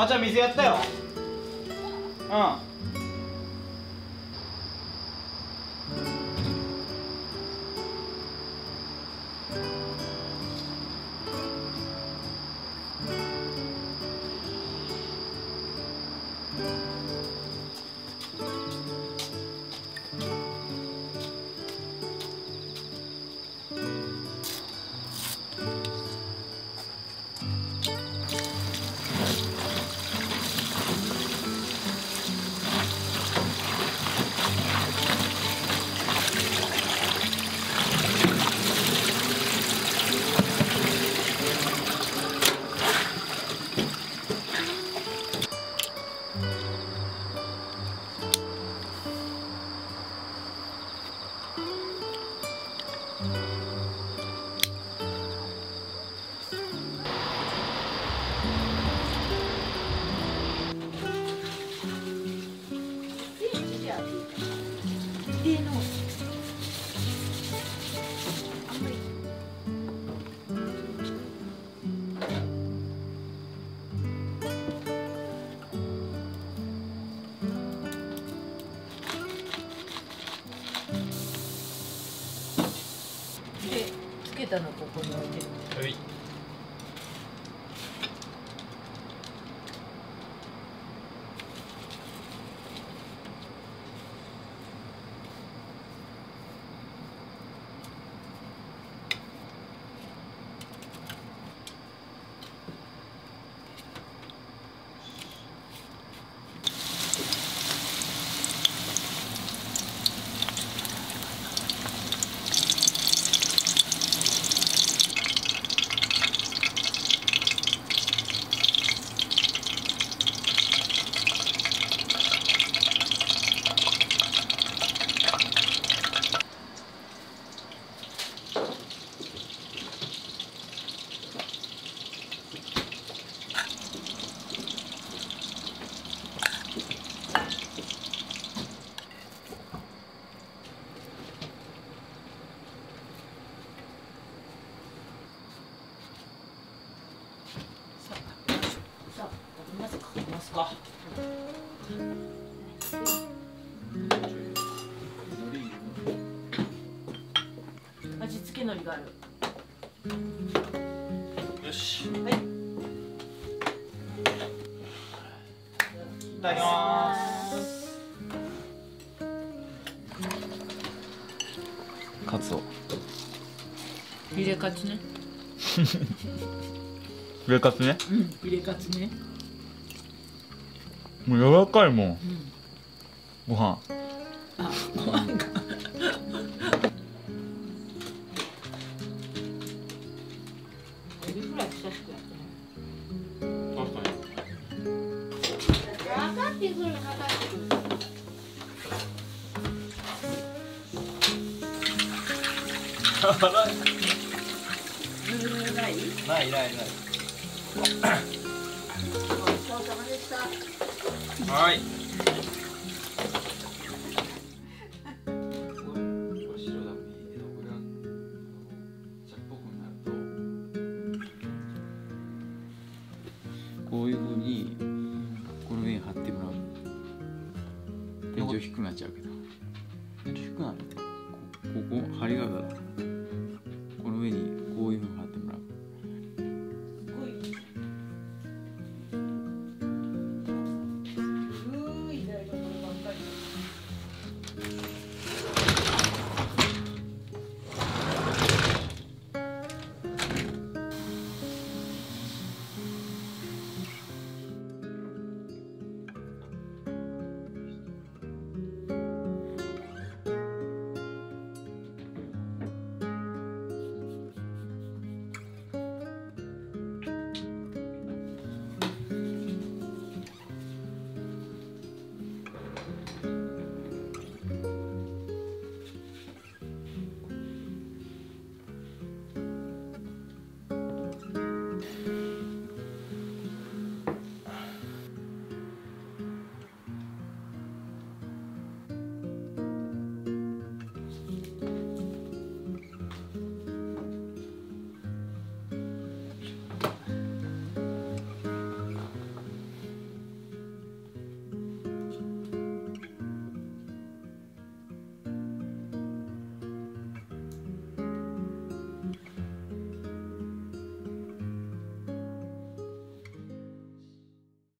ばあちゃん水やったよ。うん。たのここに置いてるはいさあまずかけますか？味付け海苔がある。よし。いはい。ただきます。カツを。ヒレカツね。ヒレカツね。うんヒレカツねもう柔らかいもん。うんご飯。あご飯がないないない。ごちそうさまでしたはい。こういうふうにこの上に貼ってもらう。天井低くなっちゃうけど。天井低くなるこここ貼りがあるだろう